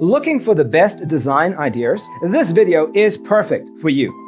Looking for the best design ideas? This video is perfect for you.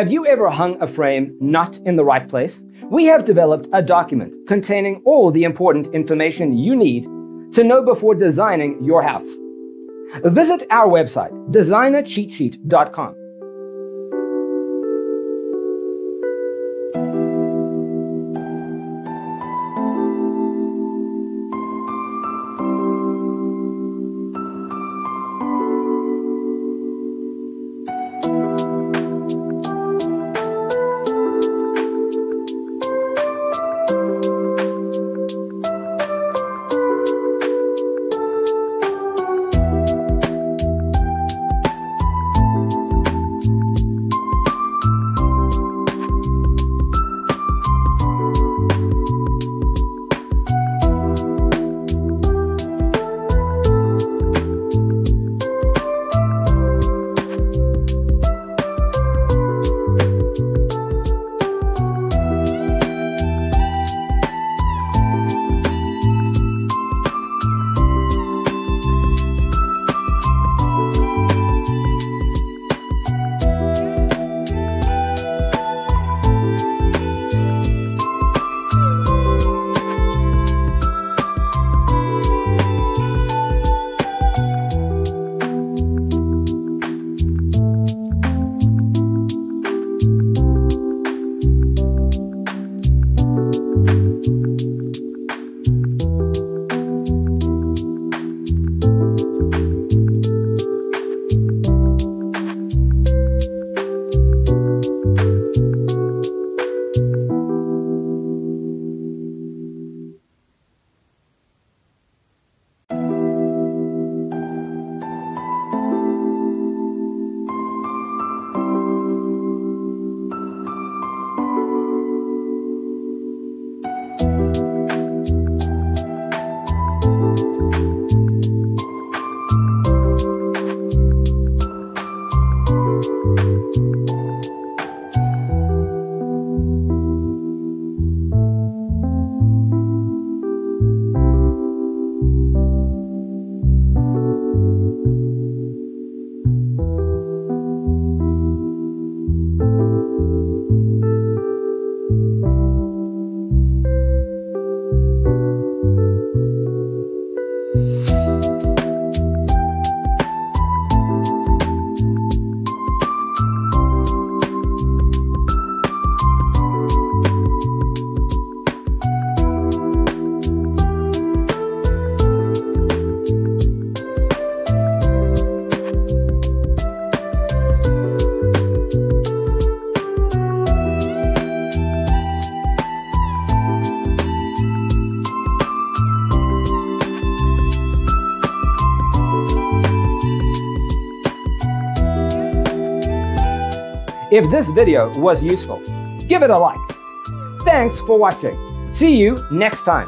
Have you ever hung a frame not in the right place? We have developed a document containing all the important information you need to know before designing your house. Visit our website, designercheatsheet.com. If this video was useful, give it a like. Thanks for watching. See you next time.